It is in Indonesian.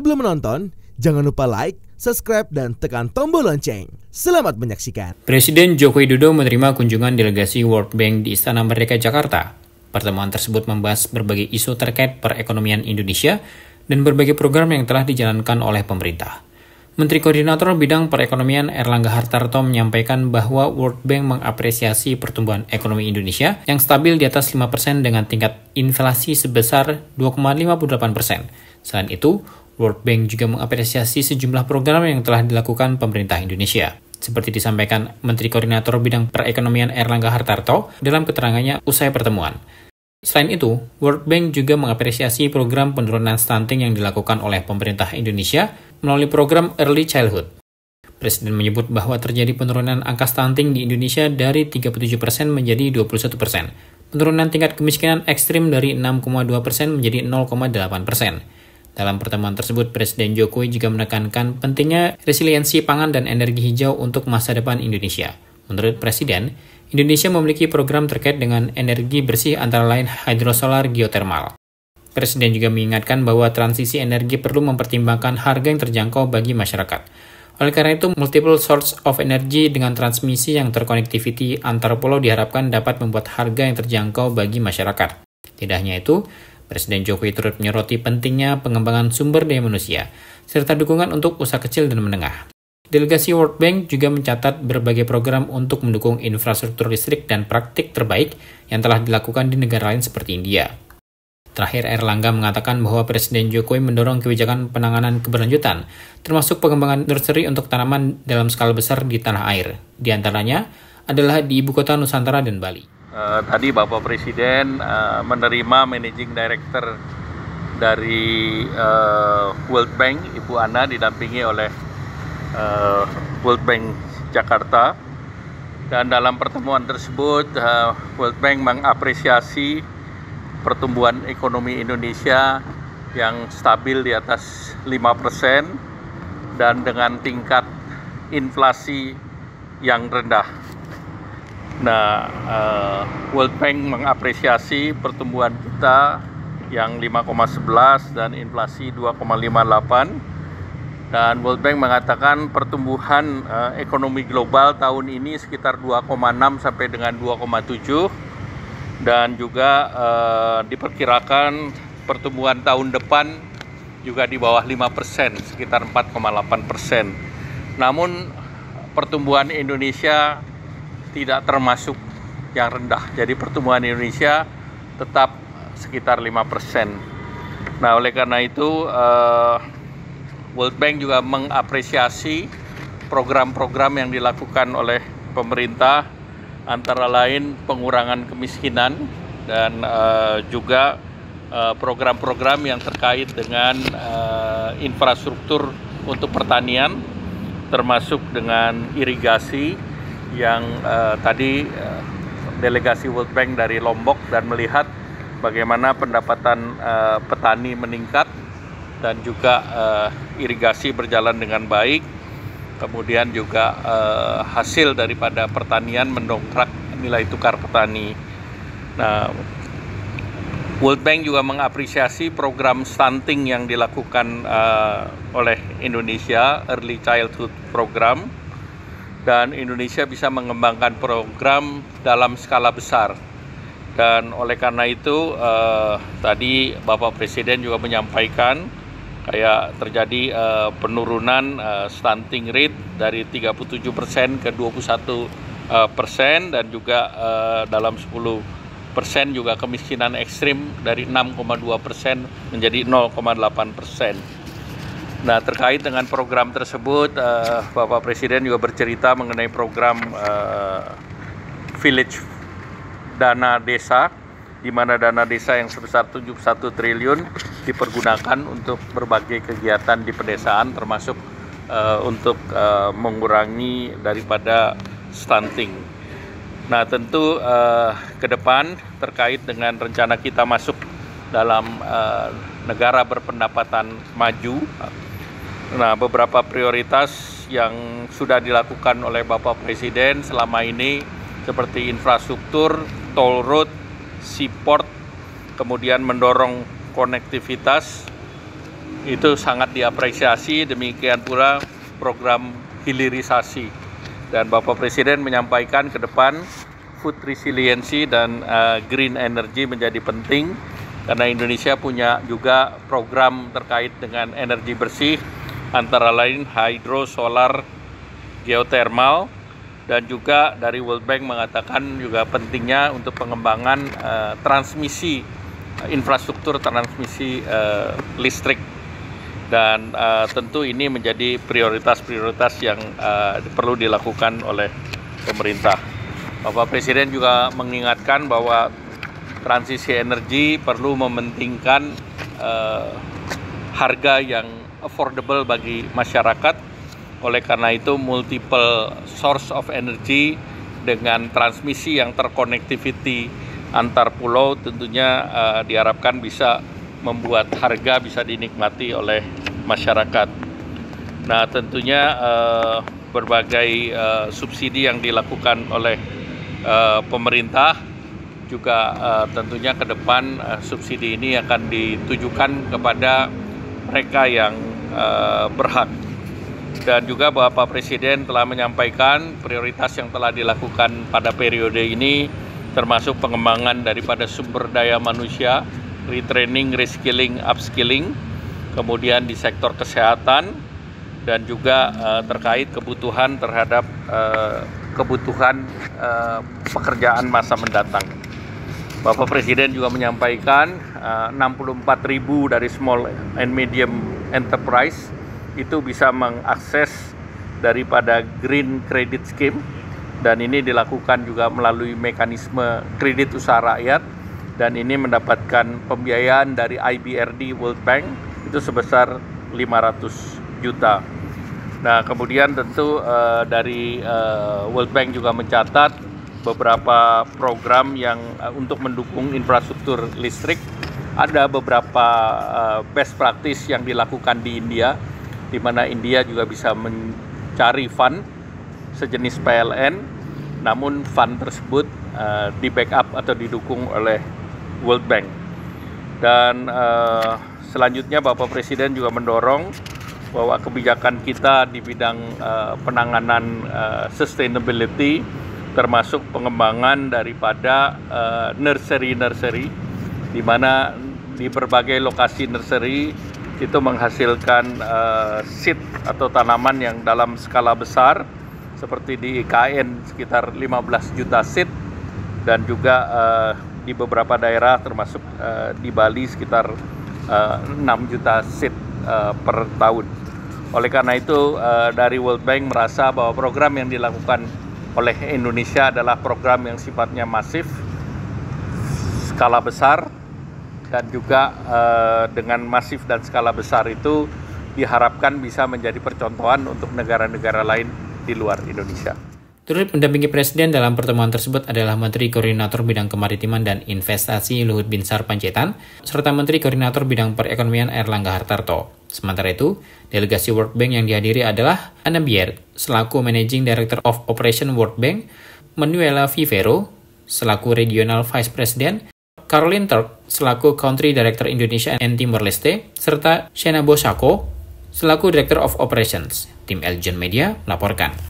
Sebelum menonton, jangan lupa like, subscribe, dan tekan tombol lonceng. Selamat menyaksikan. Presiden Joko Widodo menerima kunjungan delegasi World Bank di Istana Merdeka Jakarta. Pertemuan tersebut membahas berbagai isu terkait perekonomian Indonesia dan berbagai program yang telah dijalankan oleh pemerintah. Menteri Koordinator Bidang Perekonomian Erlangga Hartarto menyampaikan bahwa World Bank mengapresiasi pertumbuhan ekonomi Indonesia yang stabil di atas 5% dengan tingkat inflasi sebesar 2,58%. Selain itu, World Bank juga mengapresiasi sejumlah program yang telah dilakukan pemerintah Indonesia. Seperti disampaikan Menteri Koordinator Bidang Perekonomian Erlangga Hartarto dalam keterangannya usai pertemuan. Selain itu, World Bank juga mengapresiasi program penurunan stunting yang dilakukan oleh pemerintah Indonesia melalui program Early Childhood. Presiden menyebut bahwa terjadi penurunan angka stunting di Indonesia dari 37% menjadi 21%. Penurunan tingkat kemiskinan ekstrim dari 6,2% menjadi 0,8%. Dalam pertemuan tersebut, Presiden Jokowi juga menekankan pentingnya resiliensi pangan dan energi hijau untuk masa depan Indonesia. Menurut Presiden, Indonesia memiliki program terkait dengan energi bersih antara lain hidrosolar geotermal. Presiden juga mengingatkan bahwa transisi energi perlu mempertimbangkan harga yang terjangkau bagi masyarakat. Oleh karena itu, multiple source of energy dengan transmisi yang terkonektiviti antar pulau diharapkan dapat membuat harga yang terjangkau bagi masyarakat. Tidak hanya itu, Presiden Jokowi turut menyoroti pentingnya pengembangan sumber daya manusia, serta dukungan untuk usaha kecil dan menengah. Delegasi World Bank juga mencatat berbagai program untuk mendukung infrastruktur listrik dan praktik terbaik yang telah dilakukan di negara lain seperti India. Terakhir, Erlangga mengatakan bahwa Presiden Jokowi mendorong kebijakan penanganan keberlanjutan, termasuk pengembangan nursery untuk tanaman dalam skala besar di tanah air. Di antaranya adalah di ibu kota Nusantara dan Bali. Uh, tadi Bapak Presiden uh, menerima Managing Director dari uh, World Bank, Ibu Ana, didampingi oleh uh, World Bank Jakarta dan dalam pertemuan tersebut uh, World Bank mengapresiasi pertumbuhan ekonomi Indonesia yang stabil di atas 5% dan dengan tingkat inflasi yang rendah. Nah, uh, World Bank mengapresiasi pertumbuhan kita yang 5,11 dan inflasi 2,58 dan World Bank mengatakan pertumbuhan uh, ekonomi global tahun ini sekitar 2,6 sampai dengan 2,7 dan juga uh, diperkirakan pertumbuhan tahun depan juga di bawah 5 persen, sekitar 4,8 persen. Namun pertumbuhan Indonesia tidak termasuk yang rendah, jadi pertumbuhan Indonesia tetap sekitar 5 persen. Nah oleh karena itu uh, World Bank juga mengapresiasi program-program yang dilakukan oleh pemerintah antara lain pengurangan kemiskinan dan uh, juga eh, program-program uh, yang terkait dengan uh, infrastruktur untuk pertanian termasuk dengan irigasi yang uh, tadi uh, delegasi World Bank dari Lombok dan melihat bagaimana pendapatan uh, petani meningkat dan juga uh, irigasi berjalan dengan baik. Kemudian juga uh, hasil daripada pertanian mendongkrak nilai tukar petani. Nah, World Bank juga mengapresiasi program stunting yang dilakukan uh, oleh Indonesia Early Childhood Program dan Indonesia bisa mengembangkan program dalam skala besar dan oleh karena itu uh, tadi Bapak Presiden juga menyampaikan kayak terjadi uh, penurunan uh, stunting rate dari 37% ke 21% uh, persen dan juga uh, dalam 10 persen juga kemiskinan ekstrim dari 6,2 persen menjadi 0,8 persen. Nah terkait dengan program tersebut, uh, Bapak Presiden juga bercerita mengenai program uh, Village Dana Desa di mana dana desa yang sebesar 71 triliun dipergunakan untuk berbagai kegiatan di pedesaan termasuk uh, untuk uh, mengurangi daripada stunting. Nah, tentu uh, ke depan terkait dengan rencana kita masuk dalam uh, negara berpendapatan maju. Nah, beberapa prioritas yang sudah dilakukan oleh Bapak Presiden selama ini seperti infrastruktur, toll road, seaport, kemudian mendorong konektivitas itu sangat diapresiasi. Demikian pula program hilirisasi. Dan Bapak Presiden menyampaikan ke depan food resiliency dan uh, green energy menjadi penting karena Indonesia punya juga program terkait dengan energi bersih antara lain hydro, solar, geothermal dan juga dari World Bank mengatakan juga pentingnya untuk pengembangan uh, transmisi infrastruktur transmisi uh, listrik dan uh, tentu ini menjadi prioritas-prioritas yang uh, perlu dilakukan oleh pemerintah. Bapak Presiden juga mengingatkan bahwa transisi energi perlu mementingkan uh, harga yang affordable bagi masyarakat. Oleh karena itu, multiple source of energy dengan transmisi yang terkonektiviti antar pulau tentunya uh, diharapkan bisa membuat harga bisa dinikmati oleh masyarakat. Nah, tentunya uh, berbagai uh, subsidi yang dilakukan oleh uh, pemerintah juga uh, tentunya ke depan uh, subsidi ini akan ditujukan kepada mereka yang uh, berhak. Dan juga Bapak Presiden telah menyampaikan prioritas yang telah dilakukan pada periode ini termasuk pengembangan daripada sumber daya manusia retraining, reskilling, upskilling, kemudian di sektor kesehatan dan juga uh, terkait kebutuhan terhadap uh, kebutuhan uh, pekerjaan masa mendatang. Bapak Presiden juga menyampaikan uh, 64 ribu dari small and medium enterprise itu bisa mengakses daripada Green Credit Scheme dan ini dilakukan juga melalui mekanisme kredit usaha rakyat dan ini mendapatkan pembiayaan dari IBRD World Bank itu sebesar 500 juta. Nah, kemudian tentu uh, dari uh, World Bank juga mencatat beberapa program yang uh, untuk mendukung infrastruktur listrik. Ada beberapa uh, best practice yang dilakukan di India, di mana India juga bisa mencari fund sejenis PLN, namun fund tersebut uh, di backup atau didukung oleh World Bank. Dan uh, selanjutnya Bapak Presiden juga mendorong bahwa kebijakan kita di bidang uh, penanganan uh, sustainability termasuk pengembangan daripada nursery-nursery di mana di berbagai lokasi nursery itu menghasilkan uh, seed atau tanaman yang dalam skala besar seperti di IKN sekitar 15 juta seed dan juga uh, di beberapa daerah termasuk uh, di Bali sekitar uh, eh, 6 juta seat uh, per tahun. Oleh karena itu uh, dari World Bank merasa bahwa program yang dilakukan oleh Indonesia adalah program yang sifatnya masif, skala besar dan juga uh, dengan masif dan skala besar itu diharapkan bisa menjadi percontohan untuk negara-negara lain di luar Indonesia. Turut mendampingi Presiden dalam pertemuan tersebut adalah Menteri Koordinator Bidang Kemaritiman dan Investasi Luhut Binsar Panjaitan, serta Menteri Koordinator Bidang Perekonomian Erlangga Hartarto. Sementara itu, delegasi World Bank yang dihadiri adalah Anna Bier, selaku Managing Director of Operation World Bank, Manuela Vivero, selaku Regional Vice President, Caroline Turk, selaku Country Director Indonesia and Timor Leste, serta Shena Bosako, selaku Director of Operations. Tim Eljon Media melaporkan.